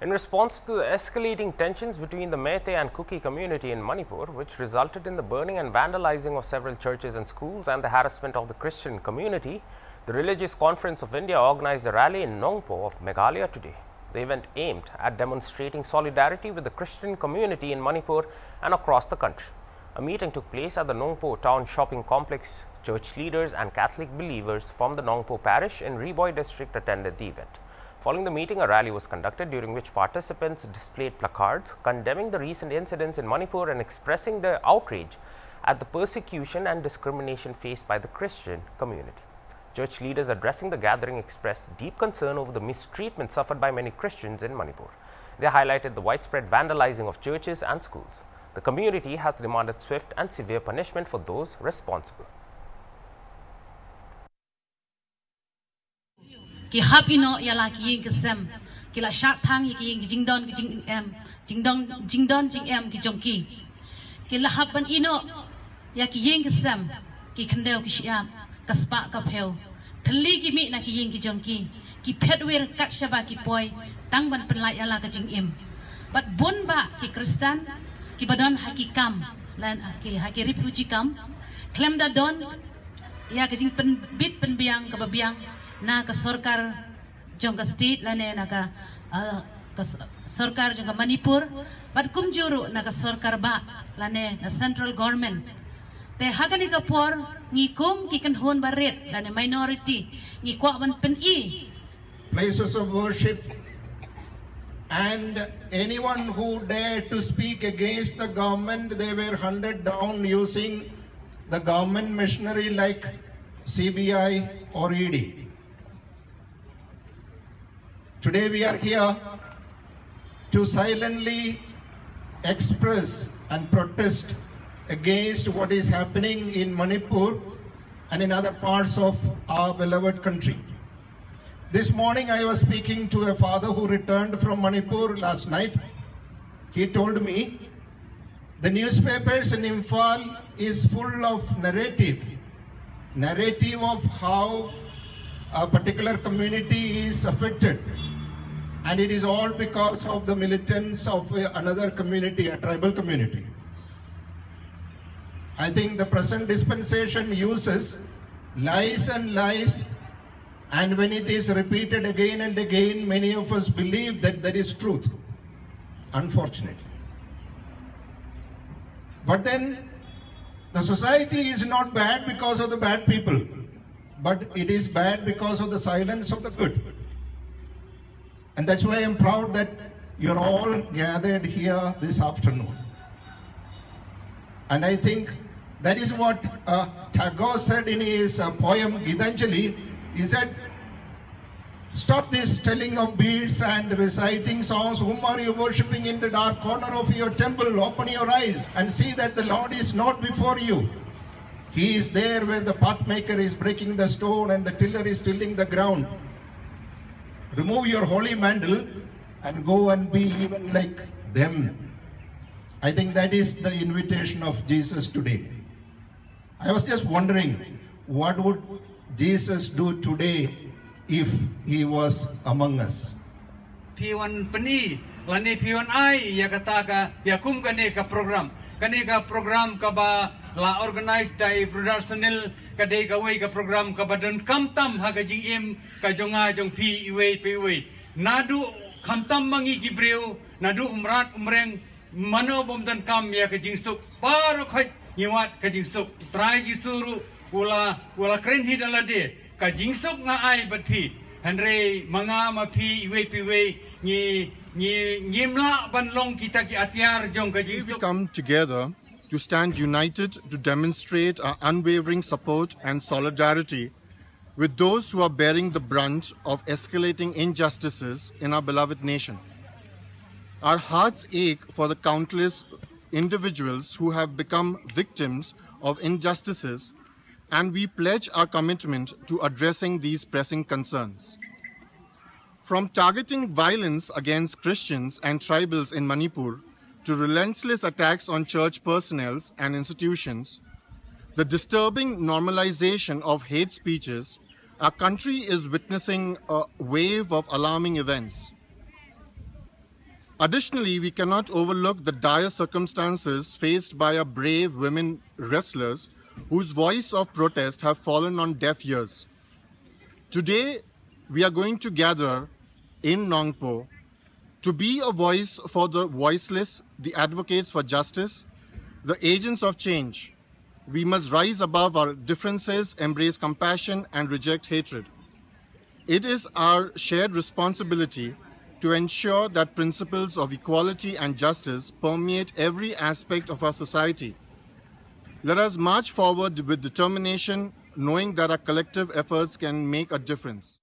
In response to the escalating tensions between the Meitei and Kuki community in Manipur, which resulted in the burning and vandalizing of several churches and schools and the harassment of the Christian community, the Religious Conference of India organized a rally in Nongpoh of Meghalaya today. The event aimed at demonstrating solidarity with the Christian community in Manipur and across the country. A meeting took place at the Nongpoh town shopping complex. Church leaders and Catholic believers from the Nongpoh parish in Ri-Bhoi district attended the event. Following the meeting, a rally was conducted during which participants displayed placards condemning the recent incidents in Manipur and expressing their outrage at the persecution and discrimination faced by the Christian community. Church leaders addressing the gathering expressed deep concern over the mistreatment suffered by many Christians in Manipur. They highlighted the widespread vandalizing of churches and schools. The community has demanded swift and severe punishment for those responsible. Ki hap ino yala ki ying kesem ki la shat thang ki ying jing don ki jing em. Jing don jing don jing em ki jong ki. Ki la hap ban ino ya ki ying kesem ki khandeu ki shiam kaspa ka pheu thli ki mi na ki ying ki jong ki. Ki phet kat shaba ki poi. Tang ban pen la yala ka jing em. Bat bun ba ki kristan ki badon hakikam lan ki haki refugee kam. Klem da don ya ka jing pen bit ना सरकार जो state लाने ना सरकार जो Manipur, but कमज़ोर ना सरकार बा लाने सेंट्रल गवर्नमेंट ते हागने का पोर निकुम किकन होन बारेत लाने माइनॉरिटी निकवन पन ई. Places of worship and anyone who dare to speak against the government they were hounded down using the government machinery like CBI और ED Today we are here to silently express and protest against what is happening in Manipur and in other parts of our beloved country. This morning I was speaking to a father who returned from Manipur last night. He told me the newspapers in Imphal is full of narrative, narrative of how a particular community is affected. And it is all because of the militants of uh, another community, a tribal community. I think the present dispensation uses lies and lies and when it is repeated again and again, many of us believe that that is truth, unfortunately. But then the society is not bad because of the bad people, but it is bad because of the silence of the good. And that's why I'm proud that you're all gathered here this afternoon. And I think that is what uh, Tagore said in his uh, poem Gitanjali. He said, Stop this telling of beads and reciting songs. Whom are you worshipping in the dark corner of your temple? Open your eyes and see that the Lord is not before you. He is there where the pathmaker is breaking the stone and the tiller is tilling the ground. Remove your holy mantle and go and be even like them. I think that is the invitation of Jesus today. I was just wondering, what would Jesus do today if he was among us? Piwan pani, lani piwan ay, ya kata ka, ya kum kani ka program. Kani ka program ka ba la organize dai production ka dai ka way ka program ka ba don kam tam ha ka jing im ka jonga jong pi iwe pi iwe. Nadu kam tam mangi gibreu, nadu umrat umreng mano bom dan kam ya ka jing suk paro khaj nyiwat ka jing suk. Trai jisuru wala wala kren hit ala de ka jing suk nga ai bat pi. Hanre manga ma pi iwe pi we ni ni nyimla ban long kita ki atiar jong ka jing suk. come together to stand united to demonstrate our unwavering support and solidarity with those who are bearing the brunt of escalating injustices in our beloved nation. Our hearts ache for the countless individuals who have become victims of injustices, and we pledge our commitment to addressing these pressing concerns. From targeting violence against Christians and tribals in Manipur to relentless attacks on church personnel and institutions, the disturbing normalization of hate speeches, our country is witnessing a wave of alarming events. Additionally, we cannot overlook the dire circumstances faced by our brave women wrestlers whose voice of protest have fallen on deaf ears. Today, we are going to gather in Nongpoh to be a voice for the voiceless, the advocates for justice, the agents of change. We must rise above our differences, embrace compassion, and reject hatred. It is our shared responsibility to ensure that principles of equality and justice permeate every aspect of our society. Let us march forward with determination, knowing that our collective efforts can make a difference.